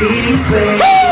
replay. Woo!